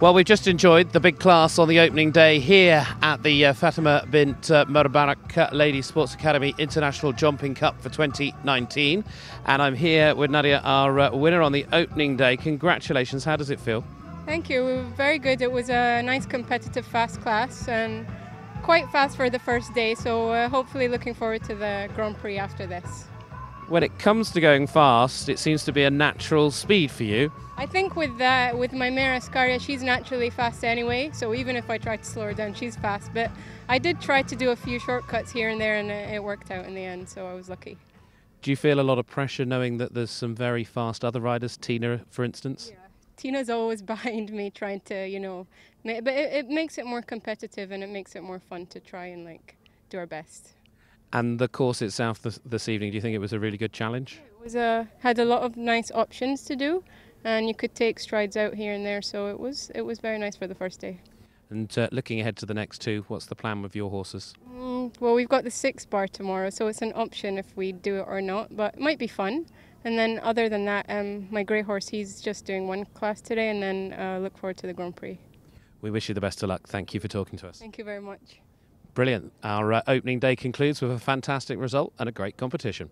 Well, we've just enjoyed the big class on the opening day here at the uh, Fatima bint uh, Mubarak Ladies Sports Academy International Jumping Cup for 2019. And I'm here with Nadia, our uh, winner on the opening day. Congratulations. How does it feel? Thank you. We were very good. It was a nice competitive fast class and quite fast for the first day. So uh, hopefully looking forward to the Grand Prix after this. When it comes to going fast, it seems to be a natural speed for you. I think with that, with my mare Ascaria, she's naturally fast anyway. So even if I try to slow her down, she's fast. But I did try to do a few shortcuts here and there, and it worked out in the end. So I was lucky. Do you feel a lot of pressure knowing that there's some very fast other riders, Tina, for instance? Yeah. Tina's always behind me, trying to, you know, but it, it makes it more competitive and it makes it more fun to try and like do our best. And the course itself this, this evening, do you think it was a really good challenge? It was a had a lot of nice options to do, and you could take strides out here and there. So it was it was very nice for the first day. And uh, looking ahead to the next two, what's the plan with your horses? Mm, well, we've got the six bar tomorrow, so it's an option if we do it or not, but it might be fun. And then other than that, um, my grey horse, he's just doing one class today, and then uh, look forward to the Grand Prix. We wish you the best of luck. Thank you for talking to us. Thank you very much. Brilliant. Our uh, opening day concludes with a fantastic result and a great competition.